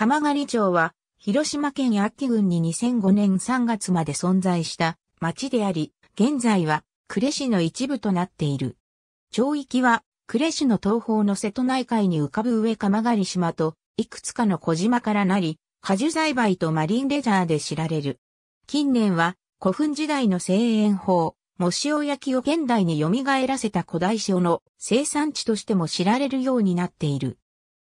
鎌狩町は、広島県安芸郡に2005年3月まで存在した町であり、現在は呉市の一部となっている。町域は、呉市の東方の瀬戸内海に浮かぶ上鎌狩島と、いくつかの小島からなり、果樹栽培とマリンレジャーで知られる。近年は、古墳時代の声援法、もしお焼きを現代に蘇らせた古代書の生産地としても知られるようになっている。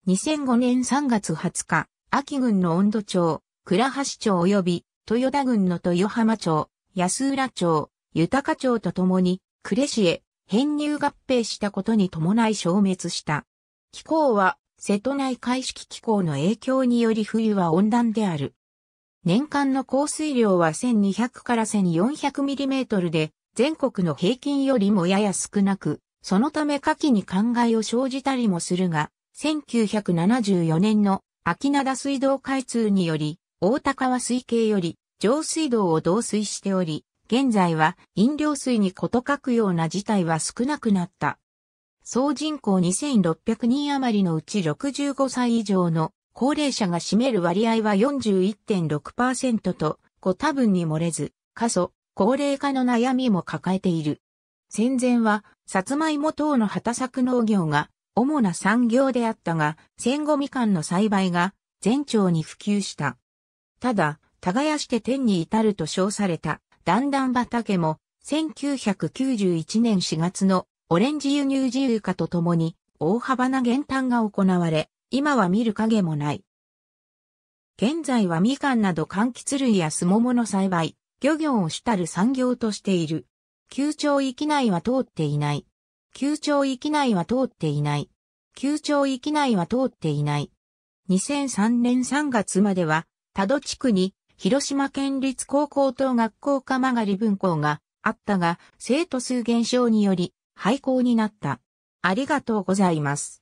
2005年3月20日、秋郡の温度町、倉橋町及び豊田郡の豊浜町、安浦町、豊町とともに、呉市へ編入合併したことに伴い消滅した。気候は瀬戸内海式気候の影響により冬は温暖である。年間の降水量は1200から 1400mm で、全国の平均よりもやや少なく、そのため夏季に灌漑を生じたりもするが、1974年の秋灘水道開通により、大高川水系より上水道を導水しており、現在は飲料水にこと書くような事態は少なくなった。総人口2600人余りのうち65歳以上の高齢者が占める割合は41.6%と、ご多分に漏れず、過疎、高齢化の悩みも抱えている。戦前は、さつまいも等の畑作農業が主な産業であったが、戦後みかんの栽培が全町に普及した。ただ、耕して天に至ると称された段々畑も、1991年4月のオレンジ輸入自由化とともに大幅な減反が行われ、今は見る影もない。現在はみかんなど柑橘類やスモモの栽培、漁業を主たる産業としている。旧町域内は通っていない。旧町域内は通っていない。旧町域内は通っていない。2003年3月までは、多度地区に広島県立高校等学校か曲がり分校があったが、生徒数減少により廃校になった。ありがとうございます。